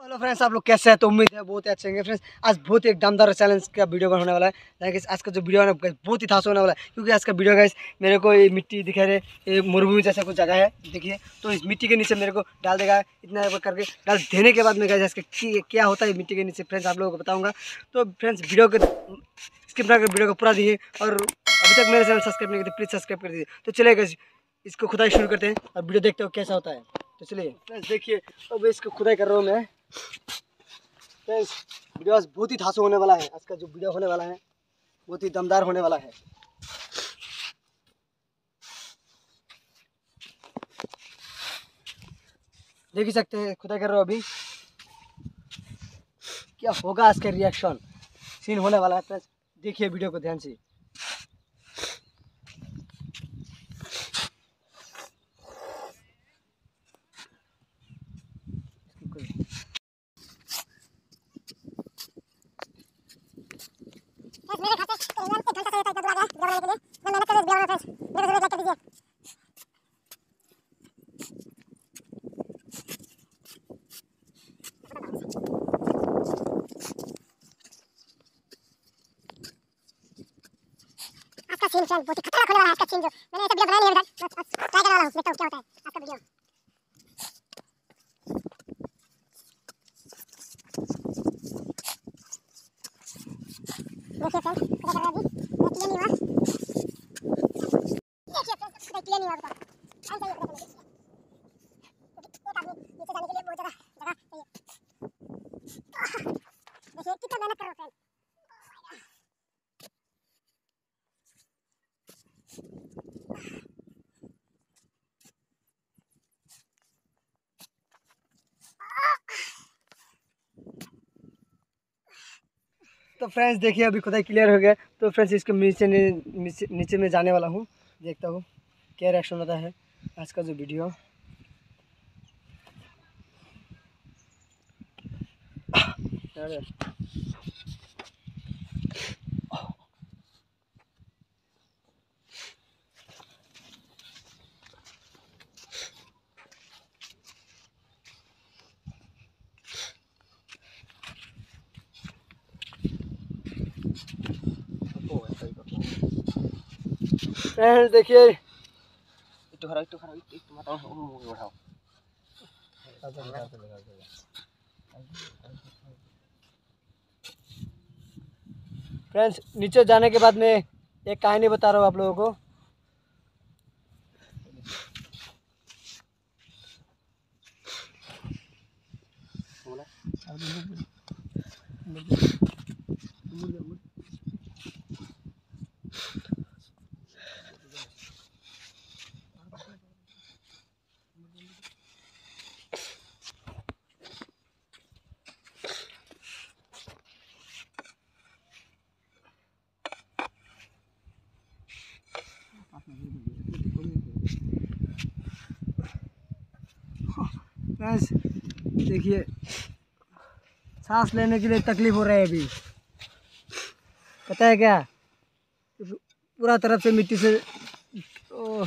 Hello friends आप लोग कैसे हैं? तो उम्मीद है बहुत ही अच्छे होंगे। फ्रेंड्स आज बहुत ही एक दमदार चैलेंज का वीडियो होने वाला है। यानी आज का जो वीडियो है बहुत ही थास होने वाला है। क्योंकि आज का वीडियो गाइस मेरे को ये मिट्टी दिखा रहे ये मरुभूमि जैसा कुछ जगह है, देखिए। तो इस मिट्टी के नीचे मेरे को डाल देगा, इतना करके डाल देने के बाद मैं गाइस इसका क्या होता है मिट्टी के नीचे? फ्रेंड्स आप लोगों को बताऊँगा। तो फ्रेंड्स वीडियो को स्किप ना कर वीडियो को पूरा दिए और अभी तक मेरे चैनल सब्सक्राइब नहीं करते प्लीज़ सब्सक्राइब कर दीजिए। तो चलिए गाइस इसको खुदाई शुरू करते हैं और वीडियो देखते हो कैसा होता है। तो चलिए फ्रेंड्स देखिए। अब इसको खुदाई कर रहा हूँ मैं। फ्रेंड्स वीडियो आज बहुत ही धांसू होने वाला है। आज का जो वीडियो होने वाला है, बहुत ही दमदार होने वाला है। देख ही सकते हैं, खुदा कर रहे हो अभी। क्या होगा आज का रिएक्शन सीन होने वाला है फ्रेंड्स देखिए वीडियो को ध्यान से मेरे घर से एक घंटा से इतना दूर आ गया वीडियो बनाने के लिए मैं मेहनत कर रहा हूँ फ्रेंड्स मेरे को लाइक कर दीजिए आज का सीन फ्रेंड बहुत ही खतरनाक होने वाला है आज का सीन जो मैंने ऐसा वीडियो बनाया नहीं है तक। ट्राई करने वाला हूँ। देखता हूँ क्या होता है आज का वीडियो देखिए फ्रेंड क्या कर रहा है अभी मैं क्लियर नहीं हुआ देखिए फ्रेंड्स मैं क्लियर नहीं हुआ अभी तक ऐसा ही होता है एक आदमी नीचे जाने के लिए बहुत ज़्यादा जगह चाहिए देखिए कितना मेहनत कर रहा हूँ फ्रेंड तो फ्रेंड्स देखिए, अभी खुदाई क्लियर हो गया। तो फ्रेंड्स इसको नीचे नीचे नीचे में जाने वाला हूँ। देखता हूँ, क्या रिएक्शन होता है आज का जो वीडियो फ्रेंड्स देखिए। तो खराब तो खराब एक तो बताओ ओ मुँह बढ़ाओ फ्रेंड्स नीचे जाने के बाद मैं एक कहानी बता रहा हूँ आप लोगों को। बोला। फ्रेंड्स देखिए, सांस लेने के लिए तकलीफ़ हो रहा है अभी। पता है क्या? पूरा तरफ़ से मिट्टी से ओ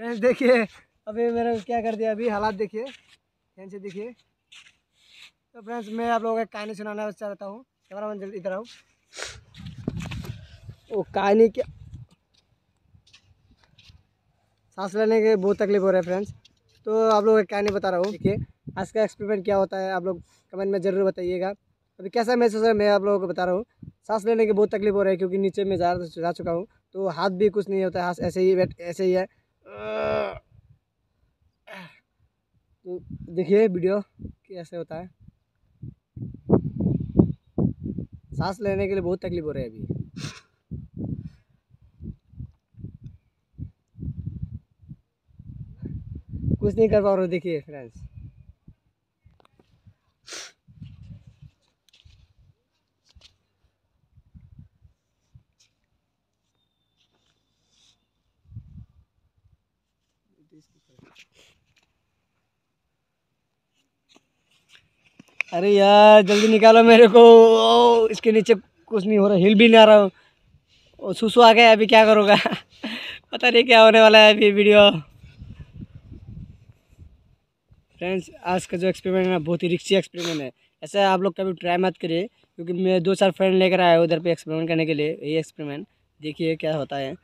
फ्रेंड्स देखिए, अभी मैंने क्या कर दिया, अभी हालात देखिए। ध्यान से देखिए। तो फ्रेंड्स मैं आप लोगों को कहानी सुनाना चाहता हूँ। कैमरा मैन जल्दी इधर आओ। वो कहानी क्या सांस लेने के बहुत तकलीफ़ हो रहा है फ्रेंड्स तो आप लोगों को एक कहानी बता रहा हूँ. देखिए, आज का एक्सपेरिमेंट क्या होता है आप लोग कमेंट में ज़रूर बताइएगा. अभी कैसा महसूस है मैं आप लोगों को बता रहा हूँ. सांस लेने के बहुत तकलीफ़ हो रहा है क्योंकि नीचे में जा जा चुका हूँ. तो हाथ भी कुछ नहीं होता है, हाथ ऐसे ही बैठ, ऐसे ही है. तो देखिए वीडियो कैसे होता है. सांस लेने के लिए बहुत तकलीफ़ हो रही है अभी. कुछ नहीं कर पा रहा देखिए फ्रेंड्स अरे यार जल्दी निकालो मेरे को। ओ, इसके नीचे कुछ नहीं हो रहा हिल भी नहीं आ रहा हूँ। सुसु आ गया अभी क्या करूँगा? पता नहीं क्या होने वाला है अभी वीडियो। फ्रेंड्स आज का जो एक्सपेरिमेंट है बहुत ही रिक्सी एक्सपेरिमेंट है। ऐसा आप लोग कभी ट्राई मत करिए, क्योंकि मैं दो चार फ्रेंड लेकर आया उधर पे एक्सपेरिमेंट करने के लिए ये एक्सपेरिमेंट देखिए क्या होता है।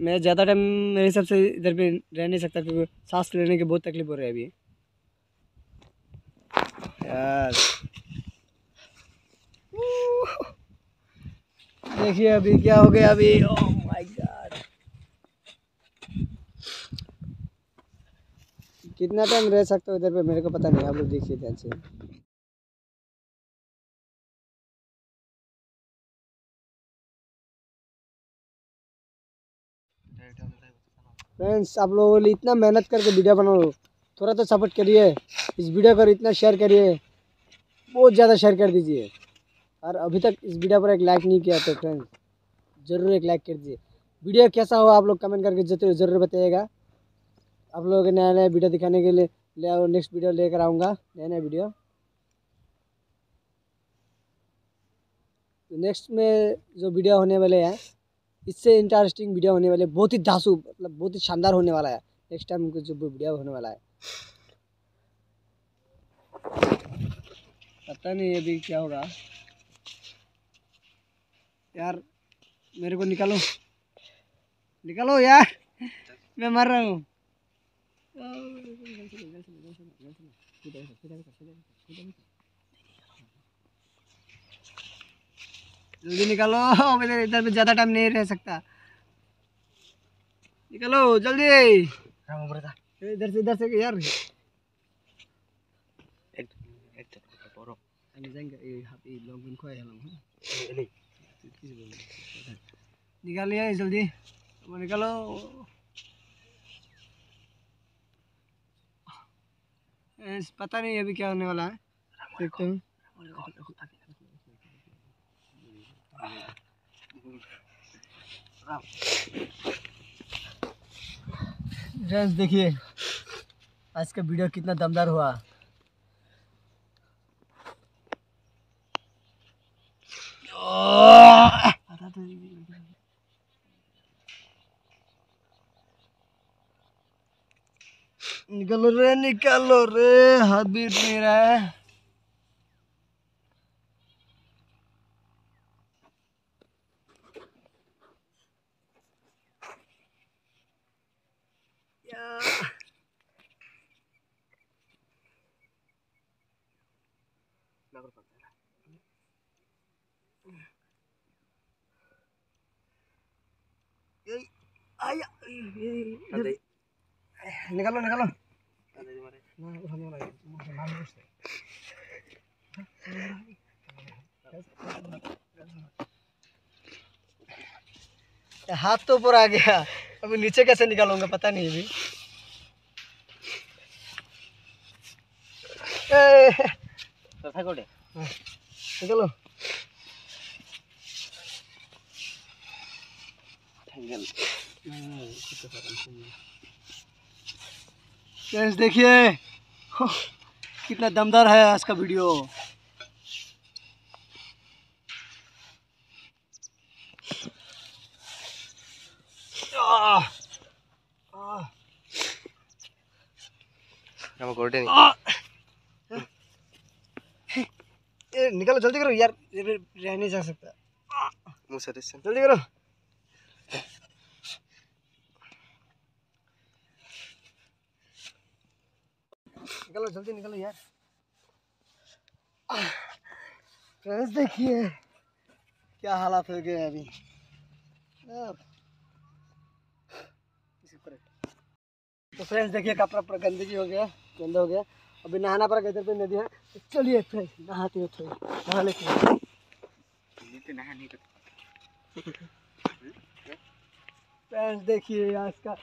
मैं ज़्यादा टाइम मेरे हिसाब से इधर पे रह नहीं सकता, क्योंकि सांस लेने की बहुत तकलीफ़ हो रही है अभी। यार। देखिए अभी क्या हो गया अभी। ओह माय कितना टाइम रह सकते हो इधर पे? मेरे को पता नहीं, आप लोग देखिए ध्यान से। फ्रेंड्स आप लोगों ने इतना मेहनत करके वीडियो बनाओ थोड़ा तो सपोर्ट करिए। इस वीडियो को इतना शेयर करिए। बहुत ज़्यादा शेयर कर दीजिए। और अभी तक इस वीडियो पर एक लाइक नहीं किया तो फ्रेंड्स ज़रूर एक लाइक कर दीजिए। वीडियो कैसा हो आप लोग कमेंट करके ज़रूर बताइएगा। आप लोगों के नया नया वीडियो दिखाने के लिए ले आओ नेक्स्ट वीडियो लेकर आऊँगा नया नया वीडियो नेक्स्ट में जो वीडियो होने वाले हैं, इससे इंटरेस्टिंग वीडियो होने वाले, बहुत ही धांसू मतलब बहुत ही शानदार होने वाला है। नेक्स्ट टाइम जो वीडियो होने वाला है। पता नहीं अभी क्या होगा। यार, मेरे को निकालो। निकालो यार। मैं मर रहा हूँ। जल्दी निकालो मेरे इधर पे ज़्यादा टाइम नहीं रह सकता। निकालो जल्दी। इधर इधर से से यार। निकालिए जल्दी। निकालो। पता नहीं अभी क्या होने वाला है। देखते हैं। फ्रेंड्स देखिए, आज का वीडियो कितना दमदार हुआ। निकालो रे निकालो रे हाथ बीट नहीं रहा है आया निकालो निकालो। हाथ तो ऊपर आ गया। अभी नीचे कैसे निकालूँगा पता नहीं अभी। निकालो। निकालो फ्रेंड्स देखिए। कितना दमदार है आज का वीडियो। निकलो जल्दी करो। यार रहने जा सकता। जल्दी करो। निकालो जल्दी निकालो यार फ्रेंड्स, देखिए क्या हालात हो गए अभी। तो फ्रेंड्स, देखिए कपड़ा पूरा गंदगी हो गया, गंदा हो गया। अभी नहाना पड़ेगा इधर पे नदी है। तो चलिए फ्रेंड्स नहाते हो थोड़ी, नहा लेते हैं। फ्रेंड्स, देखिए आज का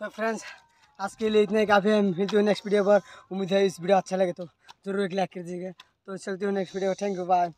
तो फ्रेंड्स आज के लिए इतने काफ़ी है। मिलते हूँ नेक्स्ट वीडियो पर। उम्मीद है इस वीडियो अच्छा लगे तो ज़रूर एक लाइक कर दीजिएगा। तो चलते हो next video thank you bye